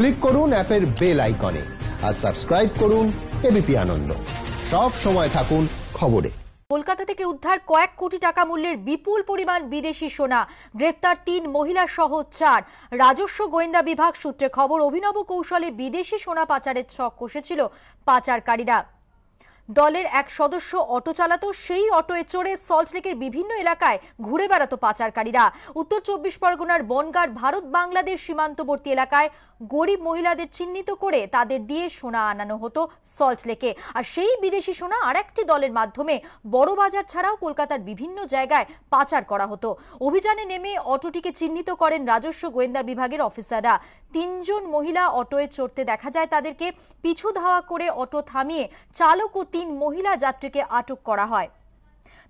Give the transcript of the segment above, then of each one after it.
Click করুন অ্যাপের bell আইকনে আর সাবস্ক্রাইব করুন এবিপি আনন্দ। সব সময় থাকুন খবরে। কলকাতা থেকে উদ্ধার কয়েক কোটি টাকা মূল্যের বিপুল পরিমাণ বিদেশি সোনা, গ্রেফতার তিন মহিলা সহ চার। রাজস্ব গোয়েন্দা বিভাগ সূত্রে খবর, অভিনব কৌশলে বিদেশি সোনা পাচারের ছক কষেছিল পাচারকারীরা। দলের এক সদস্য অটো চালাতো, সেই অটোয় চড়ে সল্টলেকের বিভিন্ন এলাকায় ঘুরে বেড়াতো পাচারকারীরা। উত্তর চব্বিশ পরগনার বনগাঁড় ভারত বাংলাদেশ সীমান্তবর্তী এলাকায় গরিব মহিলাদের চিহ্নিত করে তাদের দিয়ে সোনা আনানো হতো সল্টলেকে আর সেই বিদেশি সোনা আরেকটি দলের মাধ্যমে বড় বাজার ছাড়াও কলকাতার বিভিন্ন জায়গায় পাচার করা হতো। অভিযানে নেমে অটোটিকে চিহ্নিত করেন রাজস্ব গোয়েন্দা বিভাগের অফিসাররা। তিনজন মহিলা অটোয় চড়তে দেখা যায় তাদেরকে পিছু ধাওয়া করে অটো থামিয়ে চালক ও তিন মহিলা যাত্রীকে আটক করা হয়।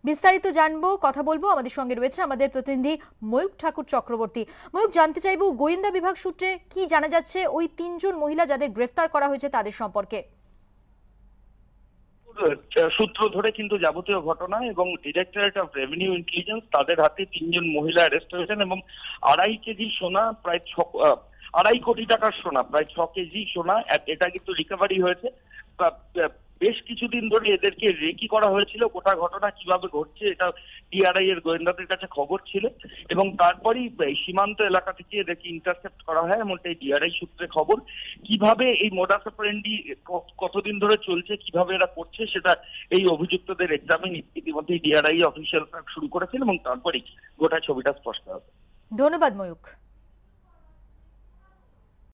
বিস্তারিত জানব, কথা বলব। আমাদের সঙ্গে রয়েছে আমাদের প্রতিনিধি ময়ূক ঠাকুর চক্রবর্তী। ময়ূক জানতে চাইব গোয়েন্দা বিভাগ সূত্রে কি জানা যাচ্ছে ওই তিনজন মহিলা যাদের গ্রেফতার করা হয়েছে তাদের সম্পর্কে? সূত্র ধরে কিন্তু যাবতীয় ঘটনা এবং ডিরেক্টরেট অফ রেভিনিউ ইন্টেলিজেন্স তাদের হাতে তিনজন মহিলা অ্যারেস্ট হয়েছেন এবং আড়াই কেজি সোনা, প্রায় ছ আড়াই কোটি টাকার সোনা, প্রায় ছ কেজি সোনা এটা কিন্তু রিকভারি হয়েছে। বেশ কিছুদিন ধরে এদেরকে রেকি করা হয়েছিল, গোটা ঘটনা কীভাবে ঘটছে এটা ডিআরআই এর গোয়েন্দাদের কাছে খবর ছিল, এবং তারপরেই এই সীমান্ত এলাকা থেকে এদেরকে ইন্টারসেপ্ট করা হয়, এমনটাই ডিআরআই সূত্রে খবর। কীভাবে এই মোডাস অপারেন্ডি কতদিন ধরে চলছে, কীভাবে এরা করছে, সেটা এই অভিযুক্তদের এক্সামিন ইতিমধ্যেই ডিআরআই অফিসিয়াল শুরু করেছেন এবং তারপরেই গোটা ছবিটা স্পষ্ট হবে। ধন্যবাদ ময়ূক